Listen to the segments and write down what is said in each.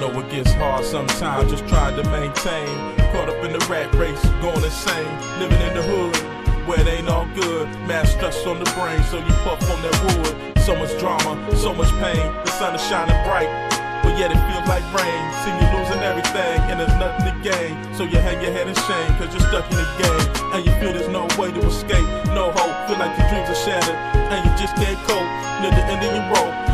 know it gets hard sometimes, just trying to maintain. Caught up in the rat race, going insane. Living in the hood, where it ain't all good. Mad stress on the brain, so you puff on that wood. So much drama, so much pain. The sun is shining bright, but yet it feels like rain. See you losing everything, and there's nothing to gain. So you hang your head in shame, cause you're stuck in the game. And you feel there's no way to escape, no hope. Feel like your dreams are shattered, and you just can't cope. Near the end of your rope,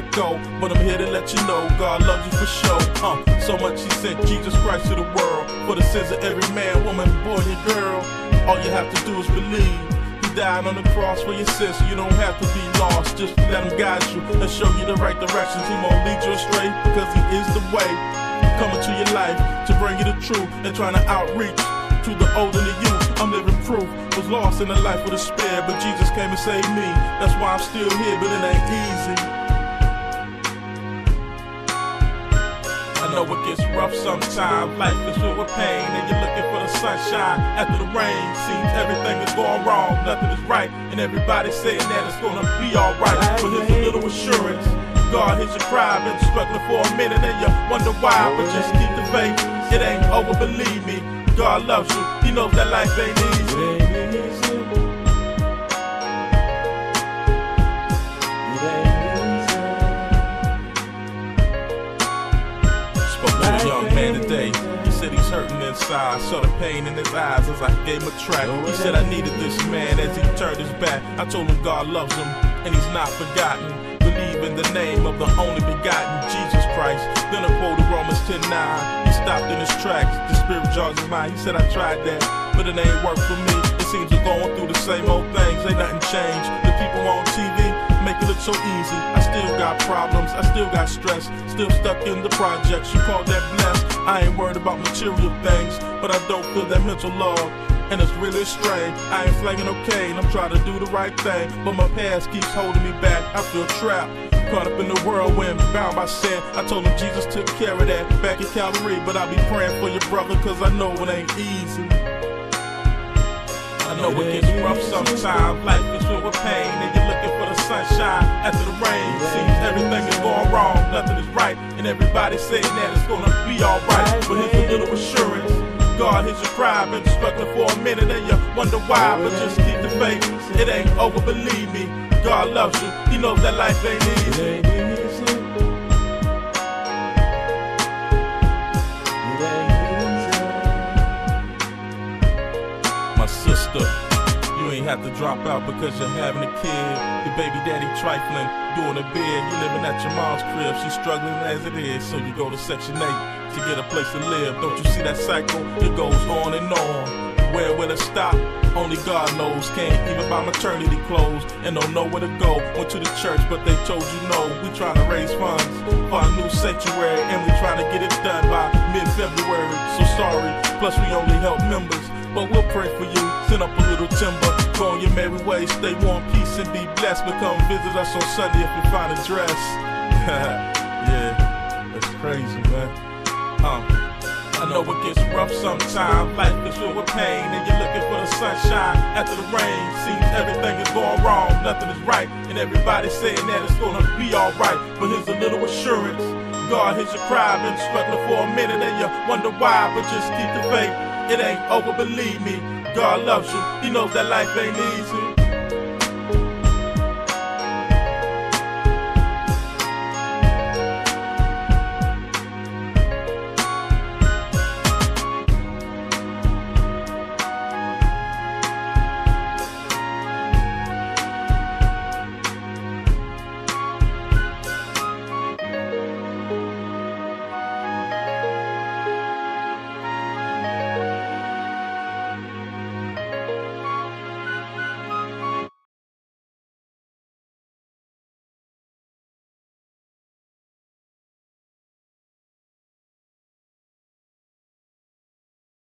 let go. But I'm here to let you know God loves you for sure. Uh, so much He sent Jesus Christ to the world for the sins of every man, woman, boy, and girl. All you have to do is believe. He died on the cross for your sins, so you don't have to be lost. Just let him guide you and show you the right directions. He won't lead you astray because he is the way. Coming to your life to bring you the truth and trying to outreach to the old and the youth. I'm living proof. Was lost in a life of despair, but Jesus came and saved me. That's why I'm still here, but it ain't easy. Know it gets rough sometimes. Life is filled with pain, and you're looking for the sunshine after the rain. Seems everything is going wrong, nothing is right, and everybody's saying that it's gonna be alright. But here's a little assurance. God hears your cry, been struggling for a minute, and you wonder why. But just keep the faith, it ain't over, believe me. God loves you, He knows that life ain't easy. Today. He said he's hurting inside. Saw the pain in his eyes as I gave him a track. He said I needed this man as he turned his back. I told him God loves him and he's not forgotten. Believe in the name of the only begotten Jesus Christ. Then I quoted Romans 10 9. He stopped in his tracks. The spirit jogs his mind. He said I tried that, but it ain't worked for me. It seems we're going through the same old things. Ain't nothing changed. The people on TV make it look so easy. I still got problems, I still got stress, still stuck in the projects. You call that blessed? I ain't worried about material things, but I don't feel that mental love. And it's really strange. I ain't flanging okay, and I'm trying to do the right thing, but my past keeps holding me back. I feel trapped. Caught up in the whirlwind, bound by sin. I told him Jesus took care of that back in Calvary, but I'll be praying for your brother, cause I know it ain't easy. I know it gets rough sometimes. Life is filled with pain, and you're looking for the sunshine after the rain. Seems everything is going wrong, nothing is right, and everybody's saying that it's gonna be alright. But here's a little assurance. God hears your cry, been struggling for a minute and you wonder why, but just keep the faith. It ain't over, believe me. God loves you, He knows that life ain't easy. My sister, you ain't have to drop out because you're having a kid. Your baby daddy trifling, doing a bid. You living at your mom's crib, she's struggling as it is. So you go to Section 8 to get a place to live. Don't you see that cycle? It goes on and on. Where will it stop? Only God knows. Can't even buy maternity clothes and don't know where to go. Went to the church, but they told you no. We trying to raise funds for a new sanctuary, and we trying to get it done by mid-February. So sorry. Plus we only help members, but we'll pray for you. Send up a little timber. Go on your merry way. Stay warm, peace, and be blessed. But come visit us on Sunday if you find a dress. yeah, that's crazy, man. Um, I know it gets rough sometimes. Life is filled with pain, and you're looking for the sunshine after the rain. Seems everything is going wrong, nothing is right, and everybody's saying that it's gonna be alright. But here's a little assurance. God hears your cry, been struggling for a minute, and you wonder why, but just keep the faith. It ain't over, believe me. God loves you, He knows that life ain't easy.